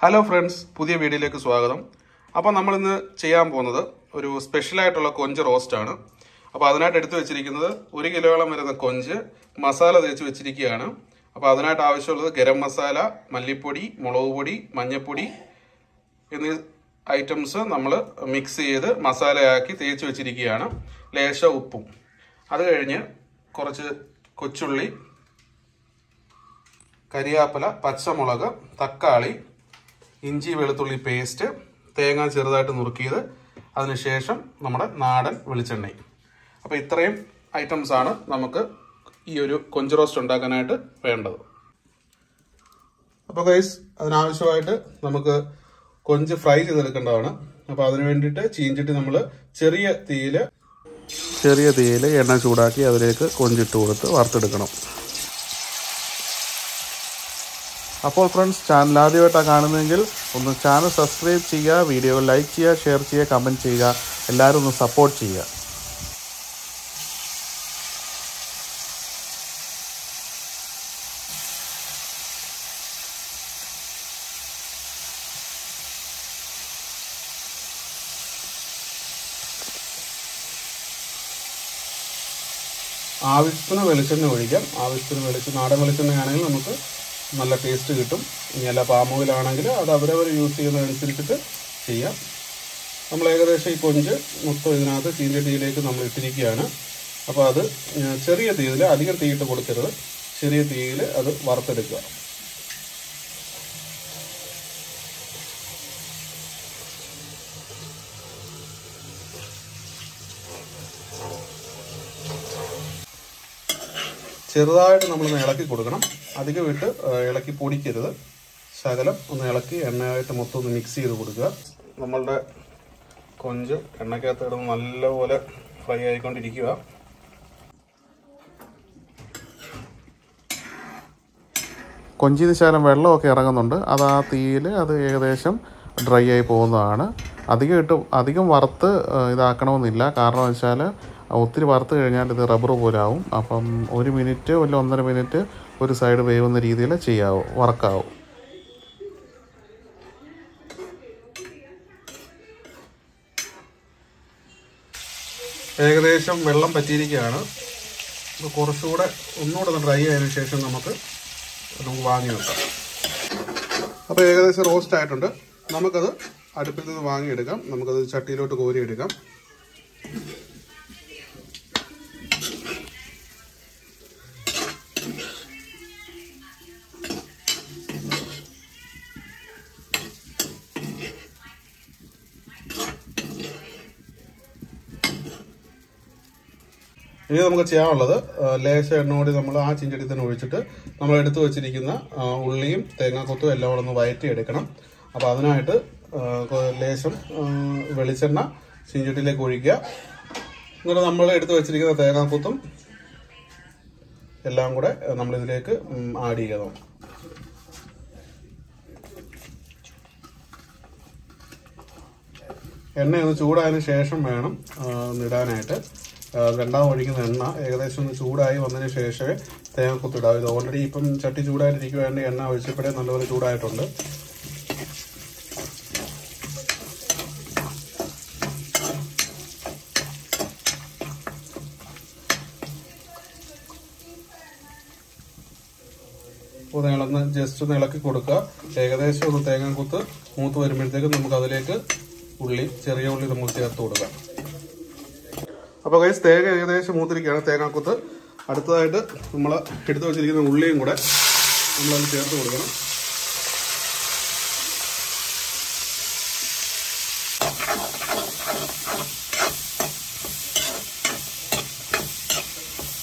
Hello friends പുതിയ വീഡിയോയിലേക്ക് സ്വാഗതം. അപ്പോൾ നമ്മളിന്ന് ചെയ്യാൻ പോകുന്നത് ഒരു സ്പെഷ്യലായിട്ടുള്ള കൊഞ്ച് റോസ്റ്റാണ് അപ്പോൾ അതിനായിട്ട് എടുത്തു വെച്ചിരിക്കുന്നത് ഒരു കിലോയോളം വരുന്ന കൊഞ്ച് മസാല തേച്ച് വെച്ചിരിക്കുകയാണ്. അപ്പോൾ അതിനായിട്ട് ആവശ്യമുള്ളത് ഗരം മസാല മല്ലിപ്പൊടി മുളക് പൊടി മഞ്ഞൾപ്പൊടി എന്നീ ഐറ്റംസ് നമ്മൾ മിക്സ് ചെയ്ത് മസാലയാക്കി തേച്ച് വെച്ചിരിക്കുകയാണ്. ലേശ ഉപ്പും. അത് കഴിഞ്ഞ് കുറച്ച് കൊച്ചുള്ളി കരിയാപ്പല പച്ചമുളക് തക്കാളി ഇഞ്ചി വെളുത്തുള്ളി പേസ്റ്റ് തേങ്ങ ചെറുതായിട്ട് നുറുക്കിയത്. അതിനുശേഷം നമ്മുടെ നാടൻ വെളിച്ചെണ്ണയും അപ്പോൾ ഇത്രയും ഐറ്റംസ് ആണ് നമുക്ക് ഈ ഒരു കൊഞ്ച് റോസ്റ്റ് ഉണ്ടാക്കാനായിട്ട് വേണ്ടത്. അപ്പോൾ ഗൈസ് അതിനാവശ്യമായിട്ട് നമുക്ക് കൊഞ്ച് ഫ്രൈ ചെയ്തെടുക്കേണ്ടതാണ്. അപ്പോൾ അതിന് വേണ്ടിയിട്ട് ചീഞ്ചിട്ട് നമ്മൾ ചെറിയ തീയിൽ ചെറിയ തീയിൽ എണ്ണ ചൂടാക്കി അതിലേക്ക് കൊഞ്ചിട്ട് കൊടുത്ത് വറുത്തെടുക്കണം. അപ്പോൾ ഫ്രണ്ട്സ് ചാനൽ ആദ്യമായിട്ടാണ് കാണുന്നതെങ്കിൽ ഒന്ന് ചാനൽ സബ്സ്ക്രൈബ് ചെയ്യുക വീഡിയോ ലൈക്ക് ചെയ്യുക ഷെയർ ചെയ്യുക കമന്റ് ചെയ്യുക. എല്ലാവരും ഒന്ന് സപ്പോർട്ട് ചെയ്യുക. ആവശ്യത്തിന് വെളിച്ചെണ്ണ ഒഴിക്കാം. ആവശ്യത്തിന് വെളിച്ചെണ്ണ നാടൻ വെളിച്ചെണ്ണയാണെങ്കിൽ നമുക്ക് നല്ല ടേസ്റ്റ് കിട്ടും. ഇനി അല്ല പാം ഓയിലാണെങ്കിൽ അത് അവരവർ യൂസ് ചെയ്യുന്നതനുസരിച്ചിട്ട് ചെയ്യാം. നമ്മൾ ഏകദേശം ഈ കൊഞ്ച് മൊത്തം ഇതിനകത്ത് ചീഞ്ചട്ടിയിലേക്ക് നമ്മൾ ഇട്ടിരിക്കുകയാണ്. അപ്പോൾ അത് ചെറിയ തീയിൽ അധികം തീയിട്ട് കൊടുക്കരുത്. ചെറിയ തീയിൽ അത് വറുത്തെടുക്കുക. ചെറുതായിട്ട് നമ്മളൊന്ന് ഇളക്കി കൊടുക്കണം. അധികം ഇട്ട് ഇളക്കി പൊടിക്കരുത്. ശകലം ഒന്ന് ഇളക്കി എണ്ണയായിട്ട് മൊത്തം ഒന്ന് മിക്സ് ചെയ്ത് കൊടുക്കുക. നമ്മളുടെ കൊഞ്ച് എണ്ണയ്ക്കകത്ത് ഇടുന്ന നല്ലപോലെ ഫ്രൈ ആയിക്കൊണ്ടിരിക്കുക. കൊഞ്ചിന് ശകലം വെള്ളമൊക്കെ ഇറങ്ങുന്നുണ്ട്. അത് ആ തീയിൽ അത് ഏകദേശം ഡ്രൈ ആയി പോകുന്നതാണ്. അധികം ഇട്ട് അധികം വറുത്ത് ഇതാക്കണമെന്നില്ല. കാരണം വെച്ചാൽ ഒത്തിരി വറുത്ത് കഴിഞ്ഞാൽ ഇത് റബ്ബർ പോലെ ആവും. അപ്പം ഒരു മിനിറ്റ് അല്ല ഒന്നര മിനിറ്റ് ഒരു സൈഡ് വേവുന്ന രീതിയിൽ ചെയ്യാവോ വറക്കാവും. ഏകദേശം വെള്ളം പറ്റിയിരിക്കുകയാണ്. അപ്പോൾ കുറച്ചുകൂടെ ഒന്നുകൂടെ ഒന്ന് ഡ്രൈ ആയതിനു ശേഷം നമുക്ക് നമുക്ക് വാങ്ങി വെക്കാം. അപ്പോൾ ഏകദേശം റോസ്റ്റ് ആയിട്ടുണ്ട്. നമുക്കത് അടുപ്പിൽ നിന്ന് വാങ്ങിയെടുക്കാം. നമുക്കത് ചട്ടിയിലോട്ട് കോരിയെടുക്കാം. ഇനി നമുക്ക് ചെയ്യാനുള്ളത് ലേശം എണ്ണ കൂടി നമ്മൾ ആ ചിഞ്ചടി തന്നെ ഒഴിച്ചിട്ട് നമ്മൾ എടുത്തു വെച്ചിരിക്കുന്ന ഉള്ളിയും തേങ്ങാക്കൊത്തും എല്ലാം കൂടെ ഒന്ന് വയറ്റി എടുക്കണം അപ്പോൾ അതിനായിട്ട് ലേശം വെളിച്ചെണ്ണ ചിഞ്ചട്ടിയിലേക്ക് ഒഴിക്കുക. എന്നിട്ട് നമ്മൾ എടുത്തു വെച്ചിരിക്കുന്ന തേങ്ങാക്കൊത്തും എല്ലാം കൂടെ നമ്മളിതിലേക്ക് ആഡ് ചെയ്യണം എണ്ണ ഒന്ന് ചൂടായതിനു ശേഷം വേണം ഇടാനായിട്ട്. രണ്ടാം ഒഴിക്കുന്ന എണ്ണ ഏകദേശം ഒന്ന് ചൂടായി വന്നതിന് ശേഷമേ തേങ്ങ കുത്തിടാം ഇത് ഓൾറെഡി ഇപ്പം ചട്ടി ചൂടായിട്ടിരിക്കുവാണ്ട് എണ്ണ ഒഴിച്ചപ്പോഴേ നല്ലപോലെ ചൂടായിട്ടുണ്ട്. അപ്പോൾ നിളന്ന് ജസ്റ്റ് ഒന്ന് ഇളക്കി കൊടുക്കുക. ഏകദേശം ഒന്ന് തേങ്ങ കുത്ത് മൂത്ത് വരുമ്പോഴത്തേക്കും നമുക്ക് അതിലേക്ക് ഉള്ളി ചെറിയ ഉള്ളി നമുക്ക് ചേർത്ത് കൊടുക്കാം. അപ്പോൾ കൈസ് തേങ്ങ ഏകദേശം മൂത്തിരിക്കുകയാണ്. തേങ്ങാക്കുത്ത്. അടുത്തതായിട്ട് നമ്മൾ എടുത്തു വെച്ചിരിക്കുന്ന ഉള്ളിയും കൂടെ നമ്മളത് ചേർത്ത് കൊടുക്കണം.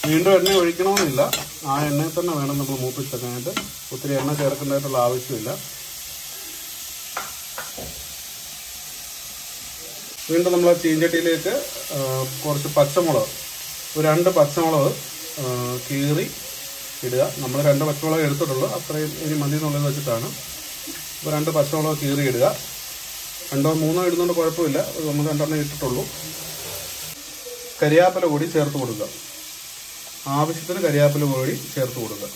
വീണ്ടും എണ്ണ ഒഴിക്കണമെന്നില്ല. ആ എണ്ണയിൽ തന്നെ വേണം നമ്മൾ മൂപ്പിച്ചെടുക്കാനായിട്ട് ഒത്തിരി എണ്ണ ചേർക്കേണ്ടതായിട്ടുള്ള ആവശ്യമില്ല. വീണ്ടും നമ്മൾ ചീഞ്ചട്ടിയിലേക്ക് കുറച്ച് പച്ചമുളക് ഒരു രണ്ട് പച്ചമുളക് കീറി ഇടുക. നമ്മൾ രണ്ട് പച്ചമുളക് എടുത്തിട്ടുള്ളൂ. അത്രയും ഇനി മതി എന്നുള്ളത് വെച്ചിട്ടാണ്. അപ്പോൾ രണ്ട് പച്ചമുളക് കീറി ഇടുക. രണ്ടോ മൂന്നോ ഇടുന്നതുകൊണ്ട് കുഴപ്പമില്ല. നമ്മൾ രണ്ടെണ്ണം ഇട്ടിട്ടുള്ളൂ. കരിയാപ്പില കൂടി ചേർത്ത് കൊടുക്കുക. ആവശ്യത്തിന് കരിയാപ്പില കൂടി ചേർത്ത് കൊടുക്കുക.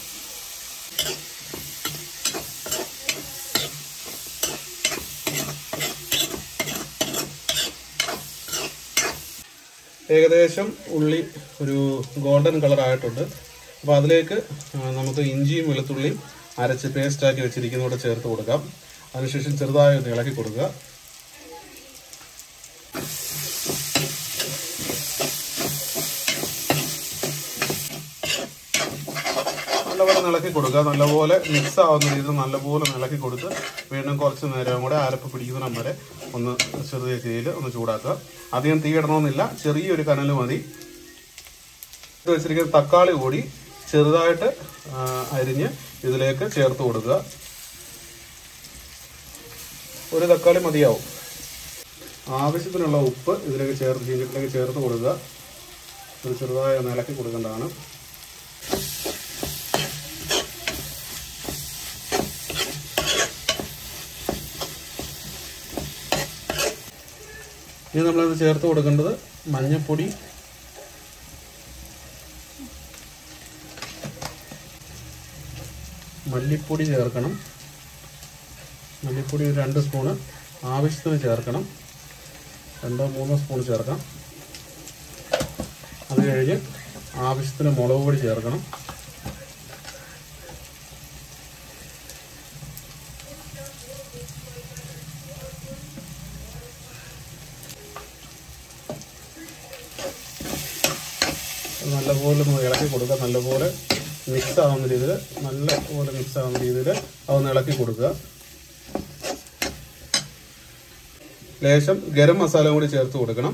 ഏകദേശം ഉള്ളി ഒരു ഗോൾഡൻ കളർ ആയിട്ടുണ്ട്. അപ്പോൾ അതിലേക്ക് നമുക്ക് ഇഞ്ചിയും വെളുത്തുള്ളിയും അരച്ച് പേസ്റ്റാക്കി വെച്ചിരിക്കുന്നതോടെ ചേർത്ത് കൊടുക്കാം. അതിനുശേഷം ചെറുതായി ഒന്ന് ഇളക്കി കൊടുക്കുക. നല്ലപോലെ ഇളക്കി കൊടുക്കുക. നല്ലപോലെ മിക്സ് ആവുന്ന രീതിയിൽ നല്ലപോലെ ഇളക്കി കൊടുത്ത് വീണ്ടും കുറച്ച് നേരം കൂടെ അരപ്പ് പിടിക്കുന്നിടം വരെ ഒന്ന് ചെറിയ തീയിൽ ഒന്ന് ചൂടാക്കുക. അധികം തീ ഇടണമെന്നില്ല. ചെറിയൊരു കനൽ മതി. ഇത് വെച്ചിരിക്കുന്ന തക്കാളി കൂടി ചെറുതായിട്ട് അരിഞ്ഞ് ഇതിലേക്ക് ചേർത്ത് കൊടുക്കുക. ഒരു തക്കാളി മതിയാവും. ആവശ്യത്തിനുള്ള ഉപ്പ് ഇതിലേക്ക് ചേർത്ത് ചീഞ്ചട്ടിലേക്ക് ചേർത്ത് കൊടുക്കുക. ഒരു ചെറുതായി നിലക്കി കൊടുക്കേണ്ടതാണ്. ഇനി നമ്മളത് ചേർത്ത് കൊടുക്കേണ്ടത് മഞ്ഞൾപ്പൊടി മല്ലിപ്പൊടി ചേർക്കണം. മല്ലിപ്പൊടി ഒരു രണ്ട് സ്പൂണ്. ആവശ്യത്തിന് ചേർക്കണം. രണ്ടോ മൂന്നോ സ്പൂൺ ചേർക്കാം. അത് കഴിഞ്ഞ് ആവശ്യത്തിന് മുളക് പൊടി ചേർക്കണം. നല്ലപോലെ ഒന്ന് ഇളക്കി കൊടുക്കുക. നല്ലപോലെ മിക്സ് ആവുന്ന രീതിയിൽ നല്ലപോലെ മിക്സ് ആവുന്ന രീതിയിൽ അതൊന്ന് ഇളക്കി കൊടുക്കുക. ലേശം ഗരം മസാല കൂടി ചേർത്ത് കൊടുക്കണം.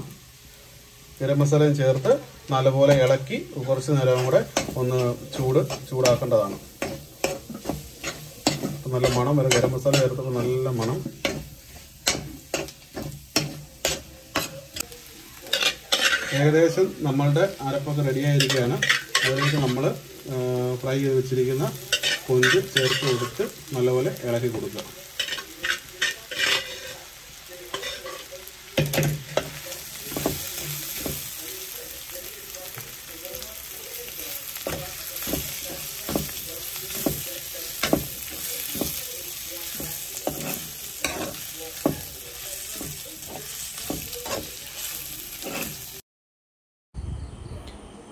ഗരം മസാലയും ചേർത്ത് നല്ലപോലെ ഇളക്കി കുറച്ച് നേരം കൂടെ ഒന്ന് ചൂട് ചൂടാക്കേണ്ടതാണ്. നല്ല മണം വരും. ഗരം മസാല ചേർത്തപ്പോൾ നല്ല മണം. ഏകദേശം നമ്മളുടെ അരപ്പൊക്കെ റെഡിയായിരിക്കുകയാണ് അതിലേക്ക് നമ്മൾ ഫ്രൈ ചെയ്ത് വെച്ചിരിക്കുന്ന കൊഞ്ച് ചേർത്ത് കൊടുത്ത് നല്ലപോലെ ഇളക്കി കൊടുക്കുക.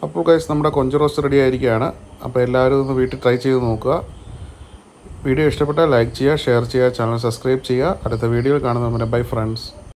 അപ്പോൾ ഗൈസ് നമ്മുടെ കൊഞ്ച് റോസ്റ്റ് റെഡി ആയിരിക്കുകയാണ്. അപ്പോൾ എല്ലാവരും ഒന്ന് വീട്ടിൽ ട്രൈ ചെയ്ത് നോക്കുക. വീഡിയോ ഇഷ്ടപ്പെട്ടാൽ ലൈക്ക് ചെയ്യുക ഷെയർ ചെയ്യുക ചാനൽ സബ്സ്ക്രൈബ് ചെയ്യുക. അടുത്ത വീഡിയോയിൽ കാണുന്നതിന് ബൈ ഫ്രണ്ട്സ്